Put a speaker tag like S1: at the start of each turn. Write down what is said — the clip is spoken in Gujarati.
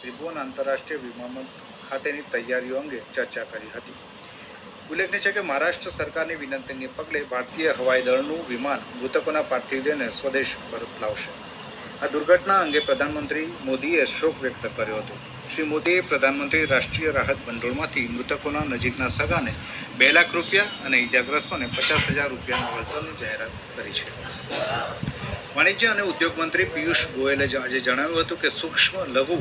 S1: ત્રિભુવન આંતરરાષ્ટ્રીય વિમાનમથક ખાતેની તૈયારીઓ અંગે ચર્ચા કરી હતી. ઉલ્લેખનીય છે કે મહારાષ્ટ્ર સરકારની વિનંતીને પગલે ભારતીય હવાઈ દળનું વિમાન મૃતકોના પાર્થિવદેહને સ્વદેશ પરત લાવશે. આ દુર્ઘટના અંગે પ્રધાનમંત્રી મોદીએ શોક વ્યક્ત કર્યો હતો. શ્રી મોદીએ પ્રધાનમંત્રી રાષ્ટ્રીય રાહત ભંડોળમાંથી મૃતકોના નજીકના સગાને બે લાખ રૂપિયા અને ઇજાગ્રસ્તોને પચાસ હજાર રૂપિયાના વળતરની જાહેરાત કરી છે. વાણિજ્ય અને ઉદ્યોગ મંત્રી પિયુષ ગોયલે આજે જણાવ્યું હતું કે સૂક્ષ્મ, લઘુ